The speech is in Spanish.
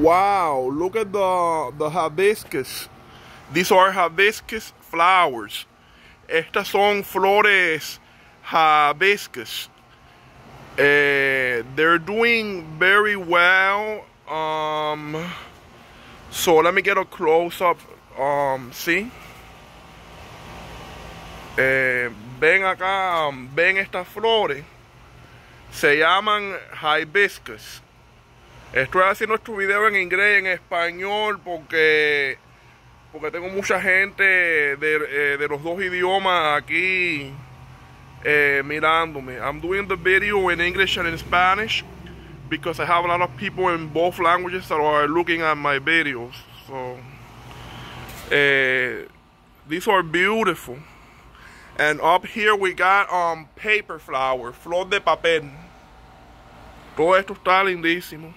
Wow, look at the, the hibiscus. These are hibiscus flowers. Estas son flores hibiscus. Uh, they're doing very well. Um, so let me get a close up. Um, see. Eh, ven acá, um, ven estas flores. Se llaman hibiscus. Estoy haciendo este video en inglés en español porque porque tengo mucha gente de, eh, de los dos idiomas aquí eh, mirándome. I'm doing the video in English and in Spanish because I have a lot of people in both languages that are looking at my videos. So uh, these are beautiful. And up here we got um paper flower, flor de papel. Todo esto está lindísimo.